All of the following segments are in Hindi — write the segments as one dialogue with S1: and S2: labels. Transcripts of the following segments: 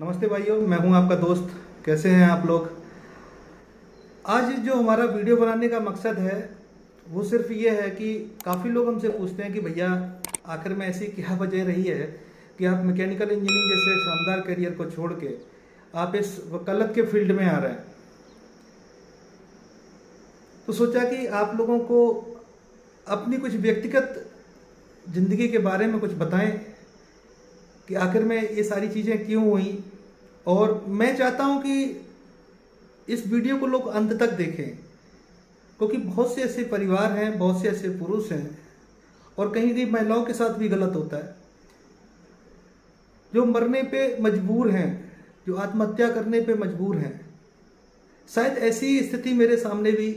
S1: नमस्ते भाइयों, मैं हूँ आपका दोस्त। कैसे हैं आप लोग? आज जो हमारा वीडियो बनाने का मकसद है, वो सिर्फ़ ये है कि काफ़ी लोग हमसे पूछते हैं कि भैया, आखिर में ऐसी क्या वजह रही है कि आप मैकेनिकल इंजीनियरिंग जैसे शानदार करियर को छोड़ के आप इस वकालत के फ़ील्ड में आ रहे हैं। तो सोचा कि आप लोगों को अपनी कुछ व्यक्तिगत ज़िंदगी के बारे में कुछ बताएँ कि आखिर में ये सारी चीज़ें क्यों हुई? और मैं चाहता हूँ कि इस वीडियो को लोग अंत तक देखें, क्योंकि बहुत से ऐसे परिवार हैं, बहुत से ऐसे पुरुष हैं, और कहीं कहीं महिलाओं के साथ भी गलत होता है। जो मरने पे मजबूर हैं, जो आत्महत्या करने पे मजबूर हैं, शायद ऐसी स्थिति मेरे सामने भी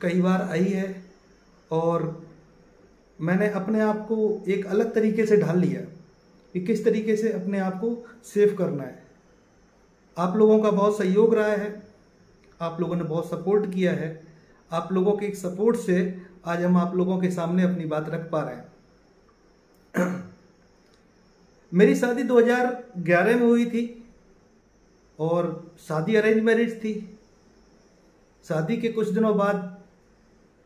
S1: कई बार आई है, और मैंने अपने आप को एक अलग तरीके से ढाल लिया कि किस तरीके से अपने आप को सेव करना है। आप लोगों का बहुत सहयोग रहा है। आप लोगों ने बहुत सपोर्ट किया है। आप लोगों के एक सपोर्ट से आज हम आप लोगों के सामने अपनी बात रख पा रहे हैं। मेरी शादी 2011 में हुई थी और शादी अरेंज मैरिज थी। शादी के कुछ दिनों बाद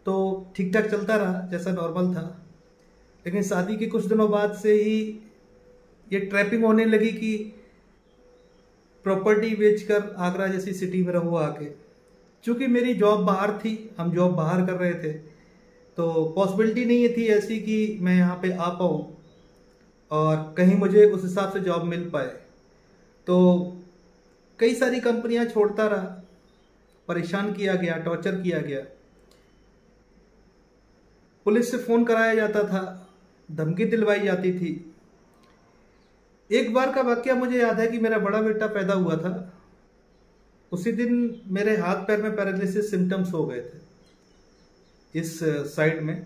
S1: तो ठीक ठाक चलता रहा, जैसा नॉर्मल था। लेकिन शादी के कुछ दिनों बाद से ही ये ट्रैपिंग होने लगी कि प्रॉपर्टी बेचकर आगरा जैसी सिटी में रहो आके। चूँकि मेरी जॉब बाहर थी, हम जॉब बाहर कर रहे थे तो पॉसिबिलिटी नहीं थी ऐसी कि मैं यहाँ पे आ पाऊँ और कहीं मुझे उस हिसाब से जॉब मिल पाए। तो कई सारी कंपनियाँ छोड़ता रहा, परेशान किया गया टॉर्चर किया गया। पुलिस से फ़ोन कराया जाता था, धमकी दिलवाई जाती थी। एक बार का वाक्य मुझे याद है कि मेरा बड़ा बेटा पैदा हुआ था। उसी दिन मेरे हाथ पैर में पैरालिसिस सिम्टम्स हो गए थे। इस साइड में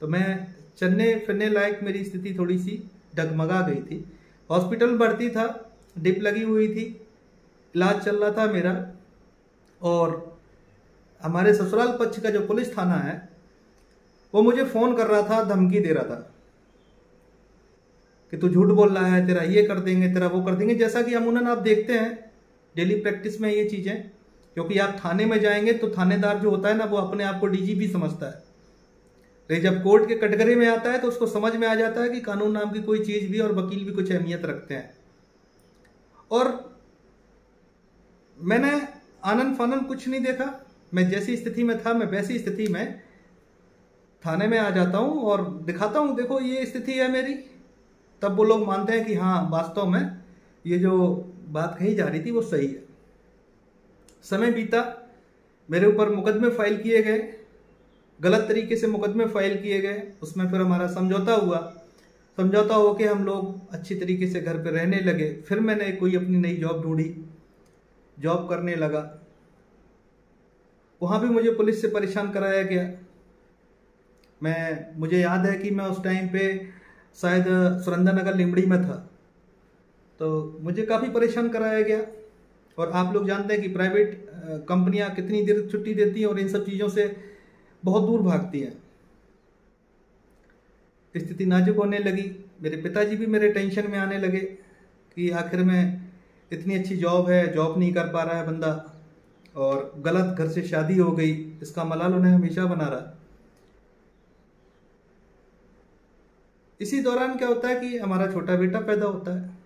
S1: तो मैं चलने फिरने लायक मेरी स्थिति थोड़ी सी डगमगा गई थी। हॉस्पिटल भर्ती था, डिप लगी हुई थी, इलाज चल रहा था मेरा। और हमारे ससुराल पक्ष का जो पुलिस थाना है, वो मुझे फ़ोन कर रहा था, धमकी दे रहा था। कि तू झूठ बोल रहा है, तेरा ये कर देंगे, तेरा वो कर देंगे, जैसा कि अमूनन आप देखते हैं डेली प्रैक्टिस में ये चीज़ें, क्योंकि आप थाने में जाएँगे तो थानेदार जो होता है ना, वो अपने आप को डीजीपी समझता है। लेकिन जब कोर्ट के कटघरे में आता है तो उसको समझ में आ जाता है कि कानून नाम की कोई चीज़ भी और वकील भी कुछ अहमियत रखते हैं। और मैंने आनंद फानंद कुछ नहीं देखा। मैं जैसी स्थिति में था, मैं वैसी स्थिति में थाने में आ जाता हूँ और दिखाता हूँ, देखो ये स्थिति है मेरी। तब वो लोग मानते हैं कि हाँ वास्तव में ये जो बात कही जा रही थी वो सही है। समय बीता, मेरे ऊपर मुकदमे फ़ाइल किए गए, गलत तरीके से मुकदमे फ़ाइल किए गए। उसमें फिर हमारा समझौता हुआ। समझौता हो के हम लोग अच्छी तरीके से घर पे रहने लगे। फिर मैंने कोई अपनी नई जॉब ढूंढी। जॉब करने लगा। वहाँ भी मुझे पुलिस से परेशान कराया गया। मैं, मुझे याद है कि मैं उस टाइम पे शायद सुरेंद्र नगर लिमड़ी में था। तो मुझे काफ़ी परेशान कराया गया। और आप लोग जानते हैं कि प्राइवेट कंपनियाँ कितनी देर छुट्टी देती हैं और इन सब चीज़ों से बहुत दूर भागती हैं। स्थिति नाजुक होने लगी। मेरे पिताजी भी मेरे टेंशन में आने लगे कि आखिर में इतनी अच्छी जॉब है, जॉब नहीं कर पा रहा है बंदा। और गलत घर से शादी हो गई, इसका मलाल उन्हें हमेशा बना रहा। इसी दौरान क्या होता है कि हमारा छोटा बेटा पैदा होता है।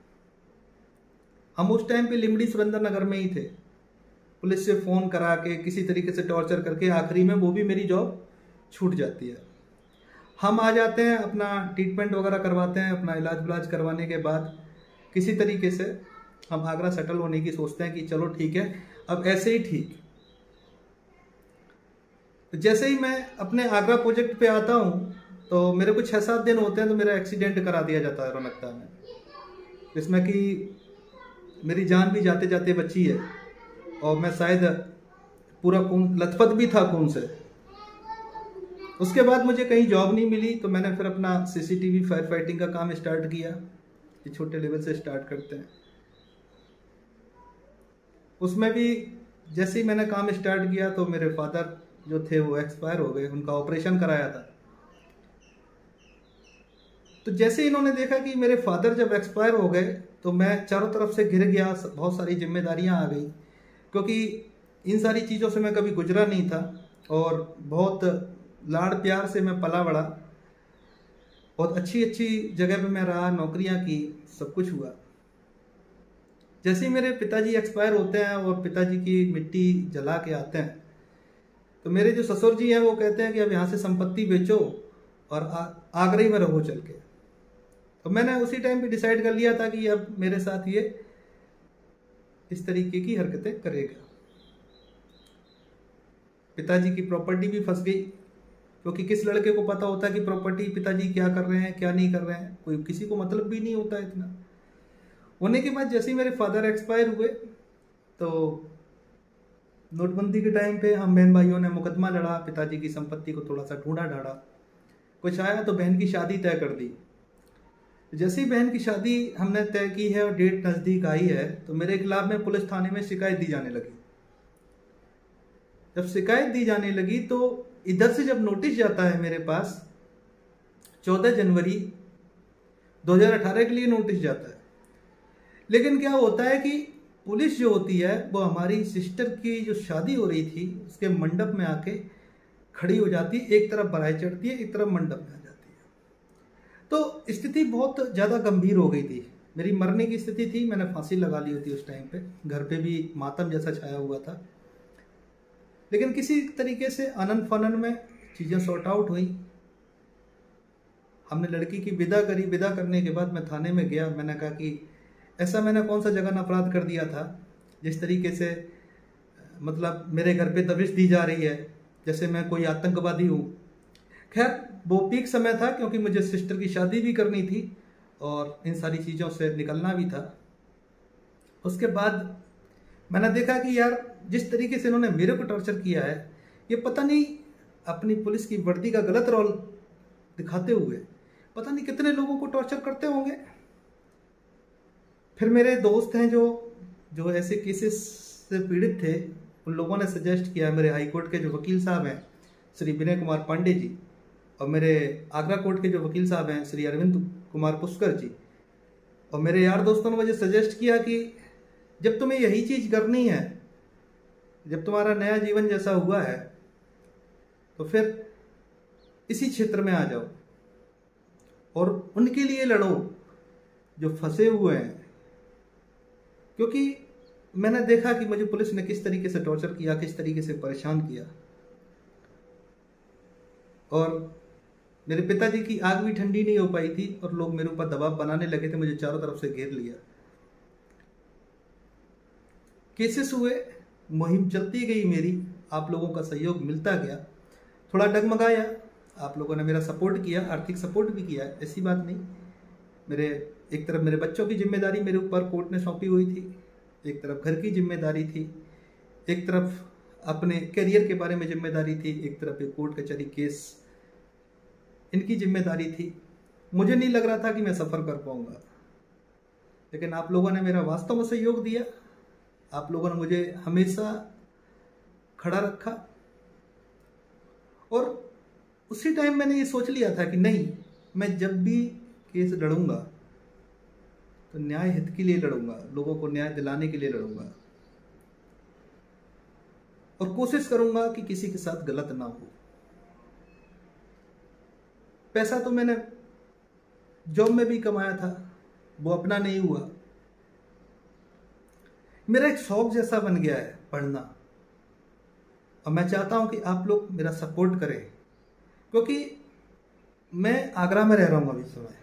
S1: हम उस टाइम पे लिमड़ी सुरेंद्र नगर में ही थे। पुलिस से फ़ोन करा के, किसी तरीके से टॉर्चर करके, आखिरी में वो भी मेरी जॉब छूट जाती है। हम आ जाते हैं, अपना ट्रीटमेंट वगैरह करवाते हैं, अपना इलाज विलाज करवाने के बाद। किसी तरीके से हम आगरा सेटल होने की सोचते हैं कि चलो ठीक है, अब ऐसे ही ठीक। जैसे ही मैं अपने आगरा प्रोजेक्ट पे आता हूँ तो मेरे को छः सात दिन होते हैं तो मेरा एक्सीडेंट करा दिया जाता है, रौनकता में। जिसमें कि मेरी जान भी जाते जाते बची है और मैं शायद पूरा खून, लथपथ भी था खून से। उसके बाद मुझे कहीं जॉब नहीं मिली तो मैंने फिर अपना सीसीटीवी फायर फाइटिंग का काम स्टार्ट किया। ये छोटे लेवल से स्टार्ट करते हैं। उसमें भी जैसे ही मैंने काम स्टार्ट किया तो मेरे फादर जो थे वो एक्सपायर हो गए, उनका ऑपरेशन कराया था। तो जैसे इन्होंने देखा कि मेरे फादर जब एक्सपायर हो गए तो मैं चारों तरफ़ से घिर गया, बहुत सारी जिम्मेदारियाँ आ गई। क्योंकि इन सारी चीज़ों से मैं कभी गुजरा नहीं था और बहुत लाड़ प्यार से मैं पला बड़ा बहुत अच्छी अच्छी जगह पे मैं रहा, नौकरियाँ की, सब कुछ हुआ। जैसे ही मेरे पिताजी एक्सपायर होते हैं और पिताजी की मिट्टी जला के आते हैं तो मेरे जो ससुर जी हैं, वो कहते हैं कि अब यहाँ से संपत्ति बेचो और आगरा में रहो चल के। तो मैंने उसी टाइम पे डिसाइड कर लिया था कि अब मेरे साथ ये इस तरीके की हरकतें करेगा। पिताजी की प्रॉपर्टी भी फंस गई, क्योंकि किस लड़के को पता होता है कि प्रॉपर्टी पिताजी क्या कर रहे हैं, क्या नहीं कर रहे हैं, कोई किसी को मतलब भी नहीं होता इतना। होने के बाद जैसे ही मेरे फादर एक्सपायर हुए तो नोटबंदी के टाइम पे हम बहन भाइयों ने मुकदमा लड़ा, पिताजी की संपत्ति को थोड़ा सा ढूंढा ढाड़ा कुछ आया तो बहन की शादी तय कर दी। जैसे ही बहन की शादी हमने तय की है और डेट नज़दीक आई है तो मेरे खिलाफ में पुलिस थाने में शिकायत दी जाने लगी। जब शिकायत दी जाने लगी तो इधर से जब नोटिस जाता है मेरे पास 14 जनवरी 2018 के लिए नोटिस जाता है। लेकिन क्या होता है कि पुलिस जो होती है, वो हमारी सिस्टर की जो शादी हो रही थी, उसके मंडप में आके खड़ी हो जाती है, एक तरफ़ बराई चढ़ती है, एक तरफ़ मंडप में तो स्थिति बहुत ज़्यादा गंभीर हो गई थी। मेरी मरने की स्थिति थी, मैंने फांसी लगा ली होती उस टाइम पे। घर पे भी मातम जैसा छाया हुआ था। लेकिन किसी तरीके से आनंद फनन में चीज़ें सॉर्ट आउट हुई। हमने लड़की की विदा करी। विदा करने के बाद मैं थाने में गया। मैंने कहा कि ऐसा मैंने कौन सा जगह अपराध कर दिया था, जिस तरीके से मतलब मेरे घर पे दबिश दी जा रही है, जैसे मैं कोई आतंकवादी हूँ। खैर वो पीक समय था क्योंकि मुझे सिस्टर की शादी भी करनी थी और इन सारी चीज़ों से निकलना भी था। उसके बाद मैंने देखा कि यार, जिस तरीके से इन्होंने मेरे को टॉर्चर किया है, ये पता नहीं अपनी पुलिस की वर्दी का गलत रोल दिखाते हुए, पता नहीं कितने लोगों को टॉर्चर करते होंगे। फिर मेरे दोस्त हैं जो जो ऐसे केसेस से पीड़ित थे, उन लोगों ने सजेस्ट किया मेरे हाई कोर्ट के जो वकील साहब हैं, श्री विनय कुमार पांडे जी। और मेरे आगरा कोर्ट के जो वकील साहब हैं, श्री अरविंद कुमार पुष्कर जी, और मेरे यार दोस्तों ने मुझे सजेस्ट किया कि जब तुम्हें यही चीज़ करनी है, जब तुम्हारा नया जीवन जैसा हुआ है तो फिर इसी क्षेत्र में आ जाओ और उनके लिए लड़ो जो फंसे हुए हैं। क्योंकि मैंने देखा कि मुझे पुलिस ने किस तरीके से टॉर्चर किया, किस तरीके से परेशान किया। और मेरे पिताजी की आग भी ठंडी नहीं हो पाई थी और लोग मेरे ऊपर दबाव बनाने लगे थे, मुझे चारों तरफ़ से घेर लिया। केसेस हुए, मुहिम चलती गई मेरी, आप लोगों का सहयोग मिलता गया। थोड़ा डगमगाया, आप लोगों ने मेरा सपोर्ट किया, आर्थिक सपोर्ट भी किया, ऐसी बात नहीं। मेरे, एक तरफ़ मेरे बच्चों की ज़िम्मेदारी मेरे ऊपर कोर्ट ने सौंपी हुई थी, एक तरफ़ घर की ज़िम्मेदारी थी, एक तरफ़ अपने करियर के बारे में ज़िम्मेदारी थी, एक तरफ़ एक कोर्ट कचहरी केस इनकी ज़िम्मेदारी थी। मुझे नहीं लग रहा था कि मैं सफ़र कर पाऊँगा। लेकिन आप लोगों ने मेरा वास्तव में सहयोग दिया। आप लोगों ने मुझे हमेशा खड़ा रखा। और उसी टाइम मैंने ये सोच लिया था कि नहीं, मैं जब भी केस लड़ूँगा तो न्याय हित के लिए लड़ूँगा, लोगों को न्याय दिलाने के लिए लड़ूँगा। और कोशिश करूँगा कि किसी के साथ गलत ना हो। पैसा तो मैंने जॉब में भी कमाया था, वो अपना नहीं हुआ। मेरा एक शौक जैसा बन गया है पढ़ना। और मैं चाहता हूँ कि आप लोग मेरा सपोर्ट करें, क्योंकि मैं आगरा में रह रहा हूँ अभी समय।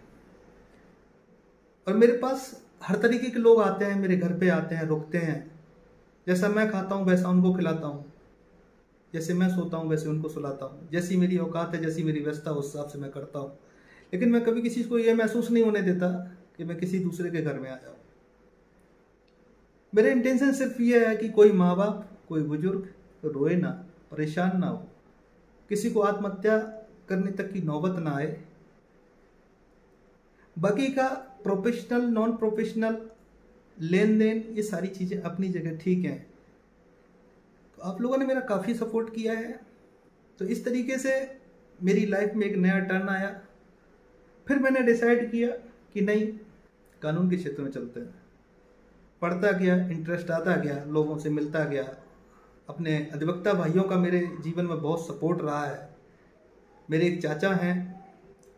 S1: और मेरे पास हर तरीके के लोग आते हैं, मेरे घर पे आते हैं, रुकते हैं। जैसा मैं खाता हूँ, वैसा उनको खिलाता हूँ। जैसे मैं सोता हूँ, वैसे उनको सुलाता हूँ। जैसी मेरी औकात है, जैसी मेरी व्यवस्था, उस हिसाब से मैं करता हूँ। लेकिन मैं कभी किसी को ये महसूस नहीं होने देता कि मैं किसी दूसरे के घर में आ जाऊँ मेरा इंटेंशन सिर्फ़ यह है कि कोई माँ बाप कोई बुज़ुर्ग रोए ना, परेशान ना हो। किसी को आत्महत्या करने तक की नौबत ना आए। बाकी का प्रोफेशनल नॉन प्रोफेशनल लेन देन ये सारी चीज़ें अपनी जगह ठीक हैं। आप लोगों ने मेरा काफ़ी सपोर्ट किया है। तो इस तरीके से मेरी लाइफ में एक नया टर्न आया। फिर मैंने डिसाइड किया कि नहीं, कानून के क्षेत्र में चलते हैं। पढ़ता गया, इंटरेस्ट आता गया, लोगों से मिलता गया। अपने अधिवक्ता भाइयों का मेरे जीवन में बहुत सपोर्ट रहा है। मेरे एक चाचा हैं,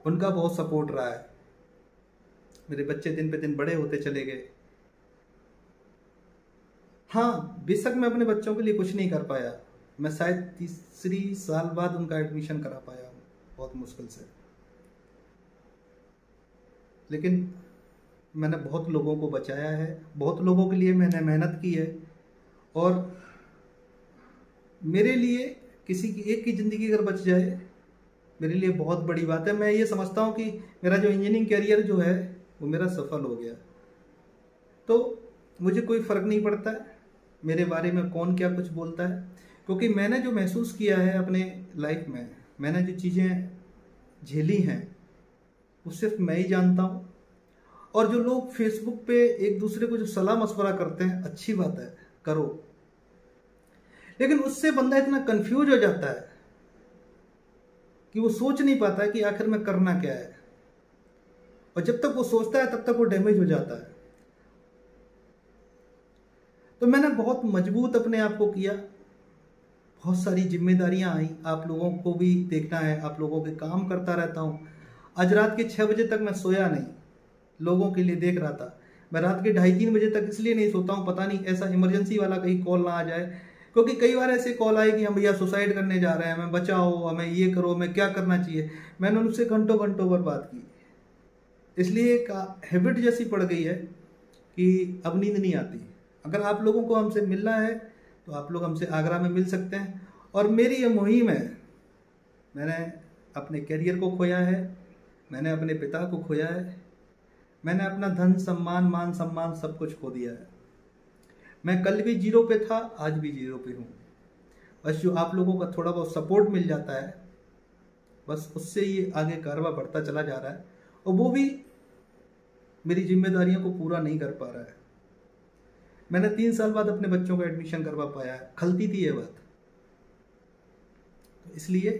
S1: उनका बहुत सपोर्ट रहा है। मेरे बच्चे दिन पे दिन बड़े होते चले गए। हाँ बेशक मैं अपने बच्चों के लिए कुछ नहीं कर पाया। मैं शायद तीसरी साल बाद उनका एडमिशन करा पाया हूँ, बहुत मुश्किल से। लेकिन मैंने बहुत लोगों को बचाया है, बहुत लोगों के लिए मैंने मेहनत की है, और मेरे लिए किसी की एक की ज़िंदगी अगर बच जाए, मेरे लिए बहुत बड़ी बात है। मैं ये समझता हूँ कि मेरा जो इंजीनियरिंग करियर जो है, वो मेरा सफल हो गया। तो मुझे कोई फ़र्क नहीं पड़ता। है मेरे बारे में कौन क्या कुछ बोलता है? क्योंकि मैंने जो महसूस किया है अपने लाइफ में, मैंने जो चीज़ें झेली हैं, वो सिर्फ़ मैं ही जानता हूँ। और जो लोग फेसबुक पे एक दूसरे को जो सलाह मशवरा करते हैं, अच्छी बात है, करो। लेकिन उससे बंदा इतना कंफ्यूज हो जाता है कि वो सोच नहीं पाता कि आखिर में करना क्या है। और जब तक वो सोचता है, तब तक वो डैमेज हो जाता है। तो मैंने बहुत मज़बूत अपने आप को किया। बहुत सारी जिम्मेदारियाँ आई। आप लोगों को भी देखना है। आप लोगों के काम करता रहता हूँ। आज रात के छह बजे तक मैं सोया नहीं। लोगों के लिए देख रहा था। मैं रात के ढाई तीन बजे तक इसलिए नहीं सोता हूँ, पता नहीं ऐसा इमरजेंसी वाला कहीं कॉल ना आ जाए। क्योंकि कई बार ऐसे कॉल आए कि हम भैया सुसाइड करने जा रहे हैं, हमें बचाओ, हमें ये करो, हमें क्या करना चाहिए। मैंने उनसे घंटों घंटों पर बात की। इसलिए एक हैबिट जैसी पड़ गई है कि अब नींद नहीं आती। अगर आप लोगों को हमसे मिलना है तो आप लोग हमसे आगरा में मिल सकते हैं। और मेरी ये मुहिम है, मैंने अपने करियर को खोया है, मैंने अपने पिता को खोया है, मैंने अपना धन, सम्मान, मान, सम्मान सब कुछ खो दिया है। मैं कल भी ज़ीरो पे था, आज भी ज़ीरो पे हूँ। बस जो आप लोगों का थोड़ा बहुत सपोर्ट मिल जाता है, बस उससे ही आगे कारवा बढ़ता चला जा रहा है, और वो भी मेरी जिम्मेदारियों को पूरा नहीं कर पा रहा है। मैंने तीन साल बाद अपने बच्चों का एडमिशन करवा पाया खलती थी ये बात। तो इसलिए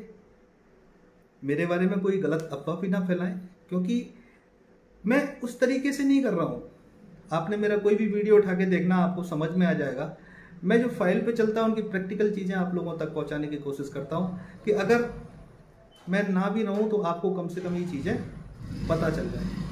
S1: मेरे बारे में कोई गलत अफवाह भी ना फैलाएँ, क्योंकि मैं उस तरीके से नहीं कर रहा हूँ। आपने मेरा कोई भी वीडियो उठा के देखना, आपको समझ में आ जाएगा। मैं जो फ़ाइल पे चलता हूँ, उनकी प्रैक्टिकल चीज़ें आप लोगों तक पहुँचाने की कोशिश करता हूँ कि अगर मैं ना भी रहूँ तो आपको कम से कम ये चीज़ें पता चल जाए।